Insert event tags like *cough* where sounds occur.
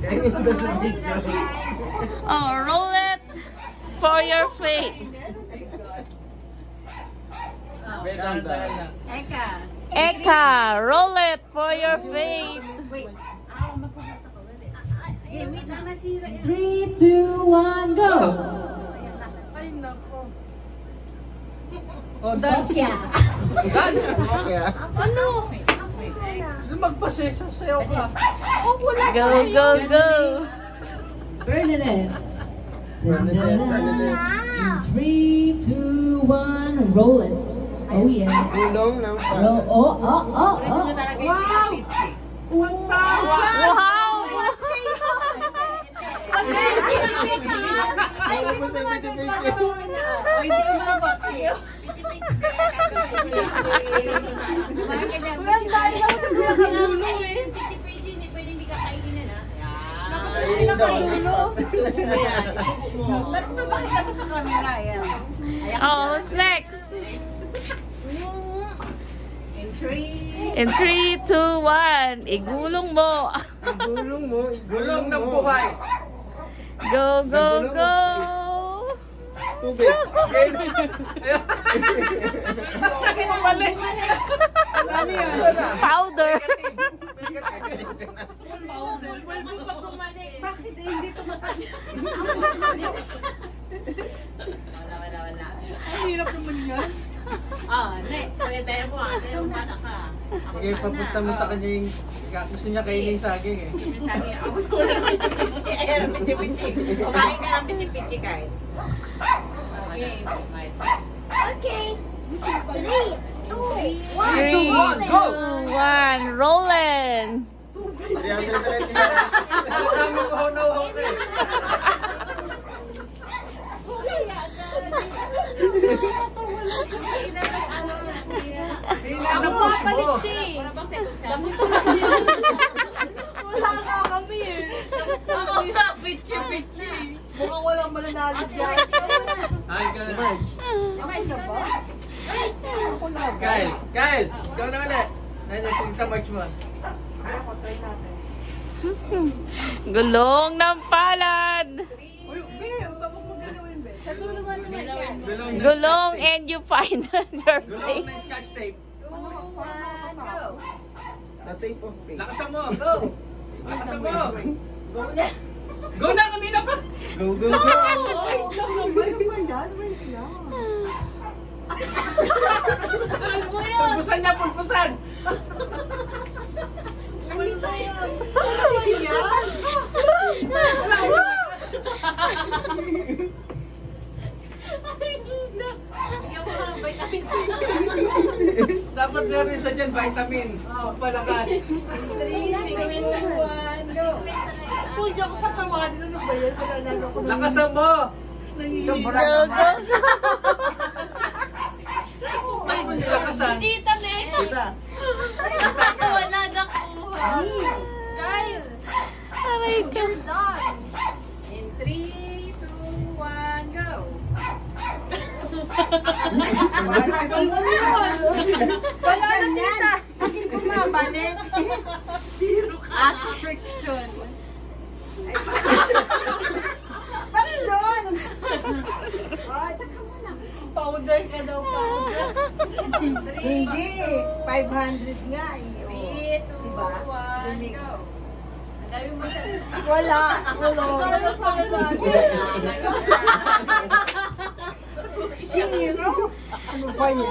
Kainin ko sa video. Oh, roll it for your fate. Wait lang, dahil na. Eka. Eka, roll it for your fate. Wait. Ah, magpapasa ka ulit. Okay, wait lang. Masira yan. 3, 2, 1, go! Ay, nako. Oh, dance. Dance. Okay ah. Ano? Magpasaya, sasayaw ka. Go, go, go. Bernadette. Bernadette, Bernadette. In 3, 2, 1, roll it. Oh yeah. Gulong ng Roll, pa. oh, oh, oh, oh. Wow! Wow! Parang mo sa video-video. Ay, hindi ko malabaki. Walang dahil ako nagulong eh. Pichi-pichi, hindi pwede hindi ka kainin na. Kainin daw. Pero papakita mo sa camera, yan. Oh, who's next? In three. In 3, 2, 1, igulong mo. Gulong mo. Gulong ng buhay. Go, go, go. Tubig. Sabi mo mali. Ano yan? Powder. Wal mo pa bumalik. Bakit hindi tumatag? Wala, wala, wala. Ang hirap naman yan. *laughs* Ah, next. Kaya tayo mo, ano yung bata ka? Sige, papunta mo sa kanya yung... Gusto niya kainin yung saging eh. Sabi, ako gusto ko na pichi-pichi. Ay, pichi-pichi. Kumain ka ng pichi-pichi kahit. Okay. Okay. Three, two, 3, 2, 1, rolling. 300 na rin tinira. Ang dami ko hunaw ka eh. Ako papalit siya eh. Wala nga kami eh. Ako nga, pichi-pichi. Mukhang walang mananalig dyan. Hi, Marge. Ako na ba? Ako na ba? Kyle, Kyle, ikaw na ulit. Nandiyan, sige sa March mo. Ako, try natin. Gulong ng palad. Uy, be, baka mo gagawin, be. Sa dulo mo naman yan. Gulong ng- Gulong and you find *laughs* your Gulong fate. ng scotch tape. One, go. The tape of fate. Lakasan mo. Go. Lakasan mo. Go na. Go na, kanina pa. Go, go, go. Ay. Ano ba yan? Wait lang. Pulpusan niya, pulpusan. Ano ba yan? Ano ba yan? Bigyan mo ng vitamin C. Dapat meron isa dyan, vitamins. Two, one, go. Pwede ako *laughs* patawanin. Ano ba yan? Nalala ko na. Lakasan mo. Go, go. Ay, lakasan. Dito, next. Wala na kuha. Kyle. Aray ka. Tagal mo na. Wala na tita. Akin bumabalik. As friction. Ba't doon? Ay, taka mo na. Powder ka daw, powder. Hindi. 500 nga eh. Oh. Three, two, Diba? one, Lumik. go. Wala. Wala. Zero? Ano ba yan?